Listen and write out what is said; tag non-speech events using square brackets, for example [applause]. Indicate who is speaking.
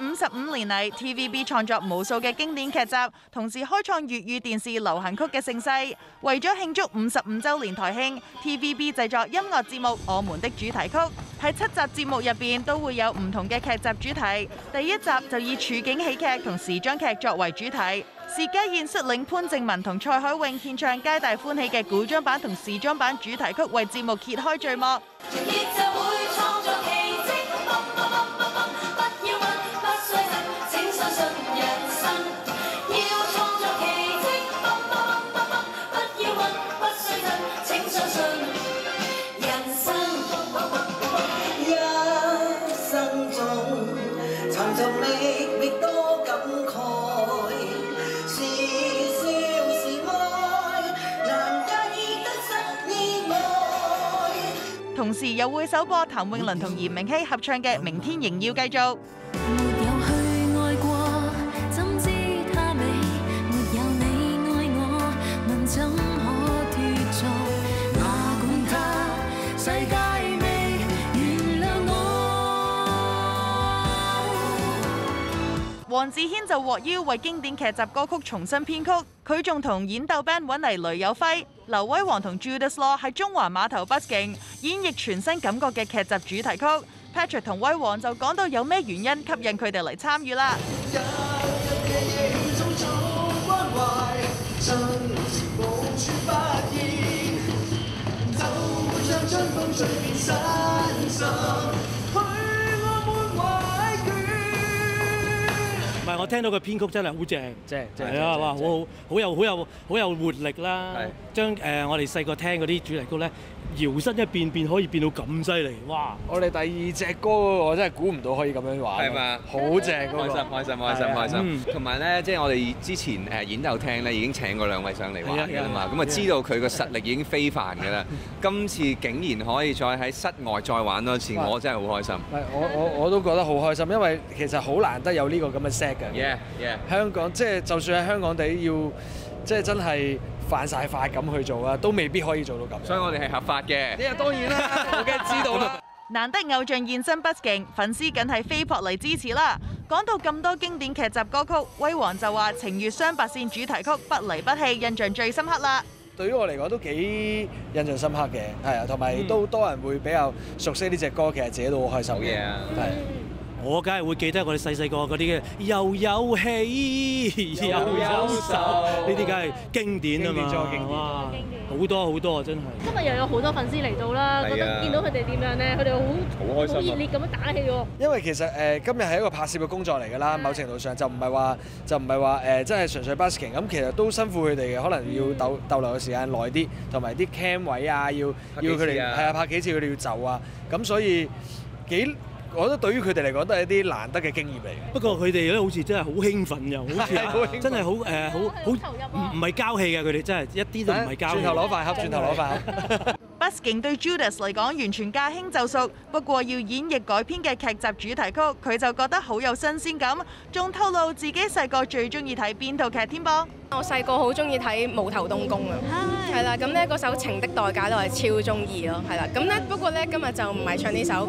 Speaker 1: 五十五年嚟，TVB 創作無數嘅經典劇集，同時開創粵語電視流行曲嘅盛世。為咗慶祝五十五週年台慶，TVB 製作音樂節目《我們的主題曲》，喺七集節目入边都會有唔同嘅劇集主題。第一集就以處境喜劇同時裝劇作為主題，薛家燕率領潘靜文同蔡海詠獻唱《皆大歡喜》嘅古裝版同時裝版主題曲，為節目揭開序幕。同時又會首播譚詠麟同嚴明熙合唱嘅《明天仍要繼續》。黃子軒就獲邀為經典劇集歌曲重新編曲，佢仲同演鬥 band 揾嚟雷有輝、劉威煌同 Judas Law 喺中環碼頭 busking 演繹全新感覺嘅劇集主題曲。Patrick 同威煌就講到有咩原因吸引佢哋嚟參與啦。
Speaker 2: 聽到個編曲真係好正，
Speaker 3: 正正
Speaker 2: 係啊！哇，好好好有好有好有活力啦！將誒我哋細個聽嗰啲主題曲咧，搖身一變變可以變到咁犀利，哇！
Speaker 3: 我哋第二隻歌我真係估唔到可以咁樣玩，
Speaker 4: 係嘛？
Speaker 3: 好正嗰個，
Speaker 4: 開心開心開心開心！同埋咧，即係我哋之前誒演奏廳咧已經請過兩位上嚟玩㗎啦嘛，咁啊知道佢個實力已經非凡㗎啦。今次竟然可以再喺室外再玩多次，我真係好開心。
Speaker 3: 係我我我都覺得好開心，因為其實好難得有呢個咁嘅 set 嘅。
Speaker 4: Yeah yeah。
Speaker 3: 香港即係就算喺香港地要即係真係犯晒法咁去做啊，都未必可以做到咁。
Speaker 4: 所以我哋係合法嘅。
Speaker 3: 呢個當然啦，[laughs] 我梗係知道啦。
Speaker 1: 難得偶像現身 busking，粉絲梗係飛撲嚟支持啦。講到咁多經典劇集歌曲，威王就話《情越雙白線》主題曲《不離不棄》印象最深刻啦。
Speaker 3: 對於我嚟講都幾印象深刻嘅，係啊，同埋都多人會比較熟悉呢只歌，其實自己都好開心嘅，係。
Speaker 2: 我梗係會記得我哋細細個嗰啲嘅又有喜又有手，呢啲梗係經典啊嘛！哇，好多好多啊，真係。
Speaker 5: 今日又有好多粉絲嚟到啦，覺得見到佢哋點樣咧？佢哋好
Speaker 4: 好開心，
Speaker 5: 好熱烈咁樣打氣喎。
Speaker 3: 因為其實誒今日係一個拍攝嘅工作嚟㗎啦，某程度上就唔係話就唔係話誒真係純粹 busking 咁，其實都辛苦佢哋嘅，可能要逗逗留嘅時間耐啲，同埋啲 cam 位啊，要要佢哋係啊拍幾次佢哋要走啊，咁所以幾。我覺得對於佢哋嚟講都係一啲難得嘅經驗嚟。
Speaker 2: 不過佢哋咧好似真係好興奮又好似 [laughs] 真係好誒好好唔唔係交氣嘅，佢哋真係一啲都唔係交氣。
Speaker 3: 轉頭攞飯盒，轉頭攞飯盒。[laughs]
Speaker 1: busking 對 Judas 嚟講完全駕輕就熟，不過要演繹改編嘅劇集主題曲，佢就覺得好有新鮮感，仲透露自己細個最中意睇邊套劇添噃。
Speaker 6: 我細個好中意睇《無頭東宮》啊，係啦，咁呢嗰首《情的代價》都係超中意咯，係啦，咁呢不過呢，今日就唔係唱呢首，